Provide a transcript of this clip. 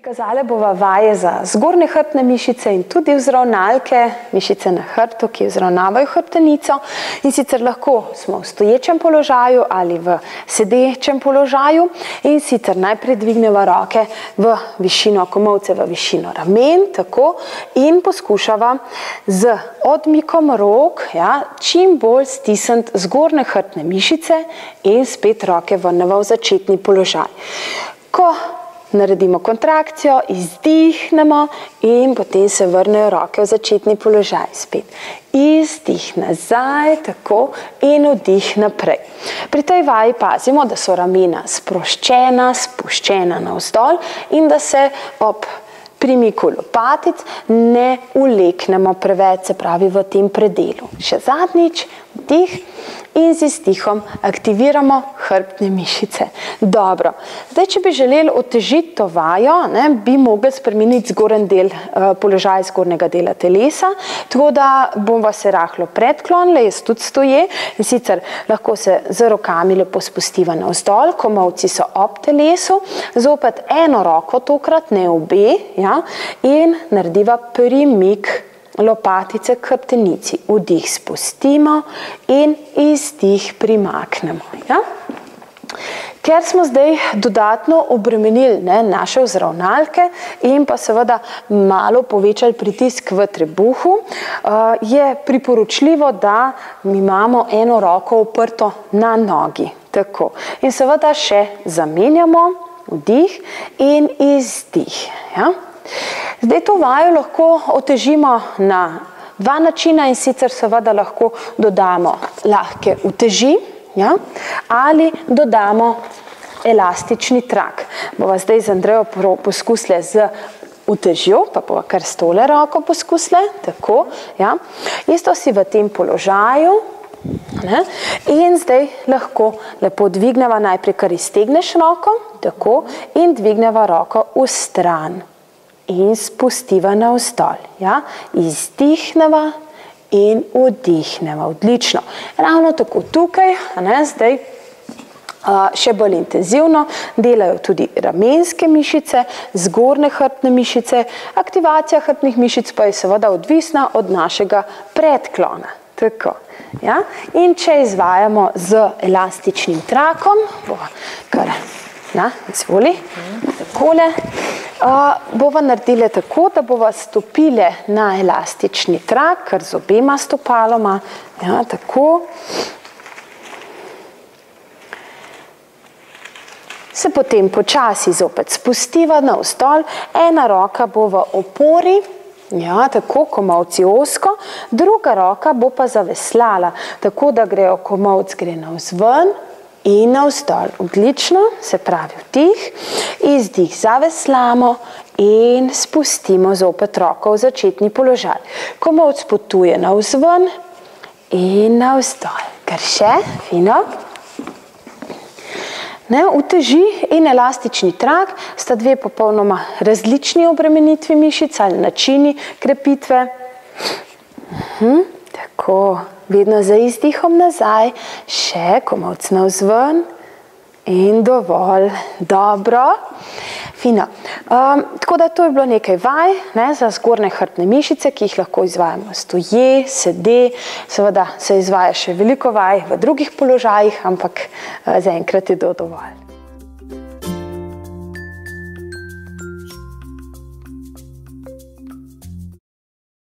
Prikazale bova vaje za zgornje hrbtne mišice in tudi vzravnalke, mišice na hrbtu, ki vzravnavajo hrbtenico. In sicer lahko smo v stoječem položaju ali v sedečem položaju in sicer najprej dvigneva roke v višino komovce, v višino ramen, tako, in poskušava z odmikom rok ja, čim bolj stisniti zgornje hrbtne mišice in spet roke vrneva v začetni položaj. Ko naredimo kontrakcijo, izdihnemo in potem se vrnejo roke v začetni položaj spet. Izdih nazaj, tako in vdih naprej. Pri tej vaji pazimo, da so ramena sproščena, spuščena navzdol in da se ob primiku lopatic ne uleknemo preveč, se pravi v tem predelu. Še zadnjič, vdih in z izdihom aktiviramo hrbtne mišice. Dobro, zdaj, če bi želeli otežiti to vajo, ne, bi mogli spremeniti zgoren del, uh, položaj zgornjega dela telesa, tako da bomo se rahlo predklonili, jaz tudi stoje in sicer lahko se z rokami lepo spustiva navzdol, komovci so ob telesu, zopet eno roko tokrat, ne obe, ja, in narediva premik lopatice k hrbtenici. Vdih spustimo in izdih primaknemo. Ja? Ker smo zdaj dodatno obremenili ne, naše vzravnalke in pa seveda malo povečali pritisk v trebuhu, uh, je priporočljivo, da imamo eno roko oprto na nogi. Tako. In seveda še zamenjamo vdih in izdih. Ja? Zdaj to vajo lahko otežimo na dva načina in sicer seveda lahko dodamo lahke uteži ja, ali dodamo elastični trak. Bova zdaj z Andrejo poskusile z utežjo, pa bova kar s tole roko poskusile, tako, ja. Isto si v tem položaju, ne, in zdaj lahko lepo dvigneva najprej, kar iztegneš roko, tako, in dvigneva roko v stran in spustiva navzdol. Ja? Izdihneva in vdihneva. Odlično. Ravno tako tukaj, ne, zdaj še bolj intenzivno delajo tudi ramenske mišice, zgornje hrbtne mišice. Aktivacija hrbtnih mišic pa je seveda odvisna od našega predklona. Tako. Ja? In če izvajamo z elastičnim trakom, bo kar Na, izvoli, takole. Uh, bova naredile tako, da bova stopile na elastični trak, kar z obema stopaloma, ja, tako. Se potem počasi zopet spustiva na vstol, ena roka bo v opori, ja, tako komovci osko, druga roka bo pa zaveslala, tako da grejo komovc gre na vzven, in navzdol. Odlično, se pravi vdih, izdih zaveslamo in spustimo zopet roko v začetni položaj. Komovc potuje navzven in navzdol. Kar še, fino. Ne, uteži in elastični trak sta dve popolnoma različni obremenitvi mišic ali načini krepitve. Uhum, tako vedno za izdihom nazaj, še komovc na vzven in dovolj dobro. Fino. Um, tako da to je bilo nekaj vaj ne, za zgornje hrbtne mišice, ki jih lahko izvajamo stoje, sede, seveda se izvaja še veliko vaj v drugih položajih, ampak uh, zaenkrat je to dovolj.